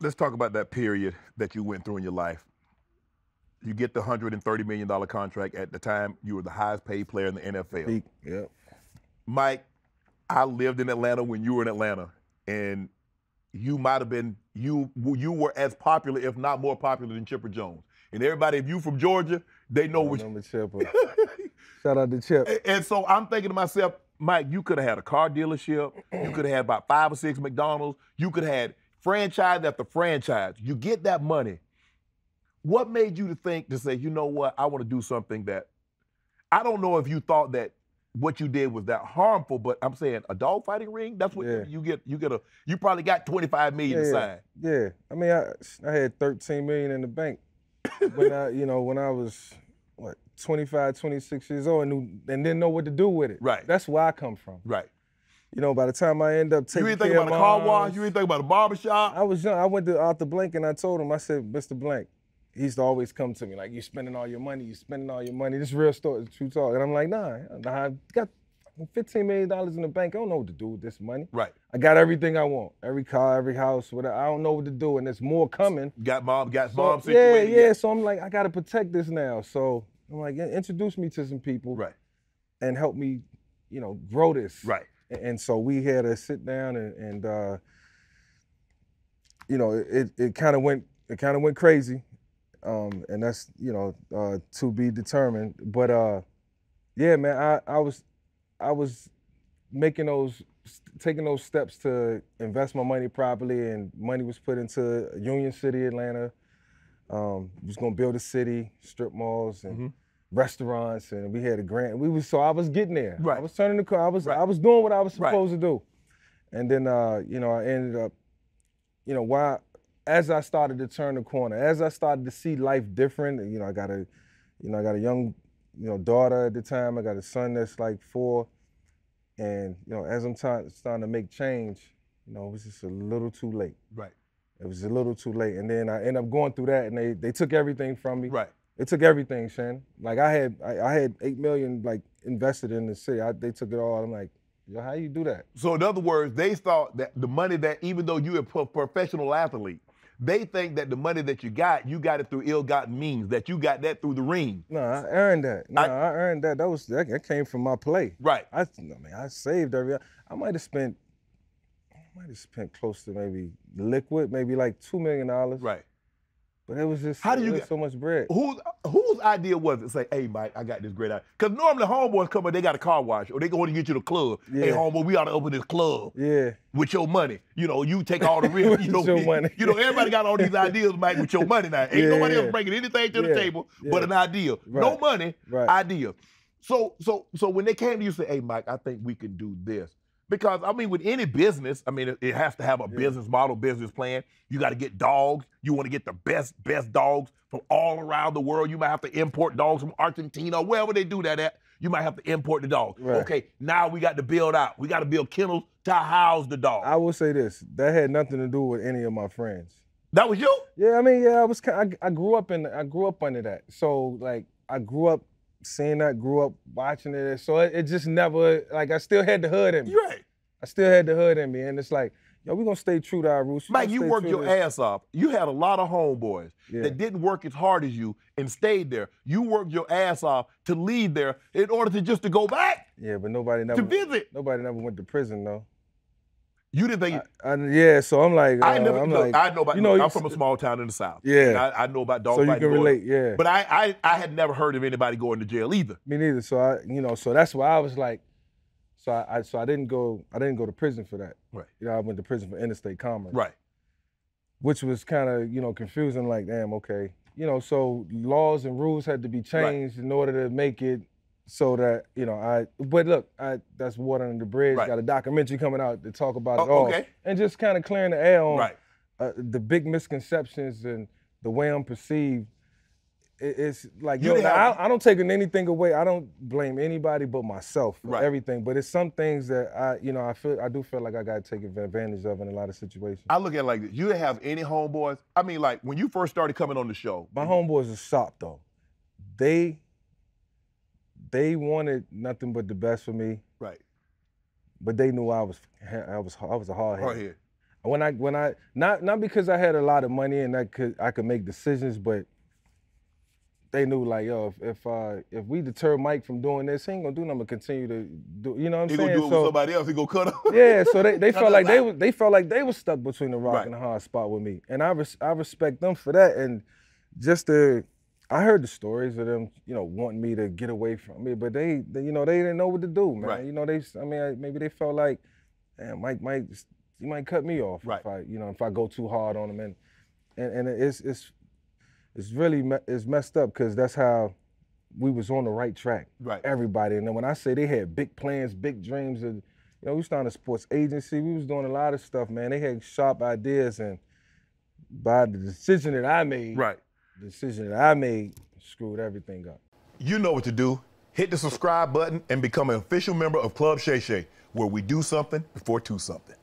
let's talk about that period that you went through in your life. You get the hundred and thirty million dollar contract at the time. You were the highest paid player in the NFL. Peak. Yep. Mike, I lived in Atlanta when you were in Atlanta, and you might have been you you were as popular, if not more popular, than Chipper Jones. And everybody, if you from Georgia, they know what. remember Chipper. Shout out to Chip. And- And so I'm thinking to myself, Mike, you could have had a car dealership. You could have had about five or six McDonald's. You could have had franchise after franchise. You get that money. What made you to think to say, you know what, I want to do something that I don't know if you thought that what you did was that harmful, but I'm saying a dog fighting ring, that's what Yeah. you get. You get a you probably got 25 million to Yeah. sign. Yeah. I mean, I, I had 13 million in the bank when I, you know, when I was what 25, 26 years old and, knew, and didn't know what to do with it. Right. That's where I come from. Right. You know, by the time I end up taking You ain't think about a car wash, you ain't think about a barber shop. I was young. I went to Arthur Blank and I told him, I said, Mr. Blank, he used to always come to me like, you spending all your money, you spending all your money. This is real story, true talk. And I'm like, nah, nah, I got $15 million in the bank. I don't know what to do with this money. Right. I got everything I want. Every car, every house, whatever. I don't know what to do. And there's more coming. Got mom, got So, mom yeah, situated. yeah. So I'm like, I gotta protect this now. So I'm like, introduce me to some people Right. and help me, you know, grow this. Right. A- And so we had to sit down and, and uh, you know, it it kind of went it kind of went crazy, um, and that's you know uh, to be determined. But uh, yeah, man, I I was I was making those taking those steps to invest my money properly, and money was put into Union City, Atlanta. Um, was gonna build a city, strip malls, and Mhm. Restaurants, and we had a grant. We was so I was getting there. Right. I was turning the car. I was Right. I was doing what I was Right. supposed to do, and then uh, you know I ended up, you know, why as I started to turn the corner, as I started to see life different, you know, I got a, you know, I got a young, you know, daughter at the time. I got a son that's like four, and you know, as I'm ti- starting to make change, you know, it was just a little too late. Right. It was a little too late, and then I ended up going through that, and they they took everything from me. Right. They took everything, Shannon. Like I had I, I had eight million like invested in the city. I, they took it all. I'm like, yo, how you do that? So in other words, they thought that the money that even though you're a professional athlete, they think that the money that you got, you got it through ill-gotten means, that you got that through the ring. No, I earned that. No, I- I, earned that. That was that, that came from my play. Right. I, I mean, I saved every. I might have spent. I might have spent close to maybe liquid, maybe like two million dollars. Right. But it was just How do you get- so much bread. Whose whose idea was it? To say, hey, Mike, I got this great idea. Because normally homeboys come up, they got a car wash, or they going to get you the club. Hey, Yeah. homeboy, we ought to open this club Yeah. with your money. You know, you take all the risk. With you know, your money. you know, everybody got all these ideas, Mike, with your money now. Ain't Yeah, nobody else yeah. bringing anything to the table but an idea. No money, Right. idea. So, so, so when they came to you, say, "Hey, Mike, I think we can do this," because I mean, with any business, I mean, it, has to have a Yeah. business model, business plan. You got to get dogs. You want to get the best, best dogs from all around the world. You might have to import dogs from Argentina, wherever they do that at. You might have to import the dogs. Right. Okay, now we got to build out. We got to build kennels to house the dogs. I will say this: that had nothing to do with any of my friends. that was you. Yeah, I mean, yeah, I was. I, I grew up in. I grew up under that. So like, I grew up seeing that. Grew up watching it. So it, it just never like. I still had the hood in me. You're right. I still had the hood in me, and it's like, yo, we gonna stay true to our roots. Mike, you worked your ass off. You had a lot of homeboys Yeah. that didn't work as hard as you and stayed there. You worked your ass off to leave there in order to just to go back Yeah, but nobody never. to visit. Nobody never went to prison though. You didn't think. I, I- yeah, so I'm like, I uh, never. I'm look, like, I know about. you know, I'm from a small town in the south. Yeah. I, I know about dog so you can relate, yeah. But I, I, I had never heard of anybody going to jail either. Me neither. So I, you know, so that's why I was like, so I, I so I didn't go, I didn't go to prison for that. Right. You know, I went to prison for interstate commerce. Right. Which was kind of, you know, confusing. Like, damn, okay. You know, so laws and rules had to be changed in order to make it so that you know I. But look, I that's water under the bridge. Right. Got a documentary coming out to talk about Oh, it all, okay. and just kind of clearing the air on Right. uh, the big misconceptions and the way I'm perceived. It, it's like You yo, I, I don't take anything away. I don't blame anybody but myself for Right. everything. But it's some things that I, you know, I feel I do feel like I got to take advantage of in a lot of situations. I look at it like this. You didn't have any homeboys. I mean, like when you first started coming on the show. My homeboys are sharp though. They they wanted nothing but the best for me, Right. but they knew I was I was I was a hard Hard head. head. when I when I not not because I had a lot of money and I could I could make decisions, but they knew like yo if if uh, if we deter Mike from doing this, he ain't gonna do nothing. but Continue to do you know what I'm He saying? gonna do it with somebody else. He gonna cut up. yeah, so they, they felt like they was they felt like they was stuck between the rock Right. and the hard spot with me, and I res, I respect them for that. And just the, I heard the stories of them, you know, wanting me to get away from me, but they, they you know, they didn't know what to do, man. Right. You know, they, I mean, I- maybe they felt like, damn, Mike, Mike, he might cut me off Right. if I, you know, if I go too hard on them, and and and it's it's it's really me- it's messed up because that's how we was on the right track Right. everybody. And then when I say they had big plans, big dreams, and you know, we started a sports agency. We was doing a lot of stuff, man. They had sharp ideas, and by the decision that I made, Right. Decision that I made screwed everything up. You know what to do. Hit the subscribe button and become an official member of Club Shay Shay, where we do something before two something.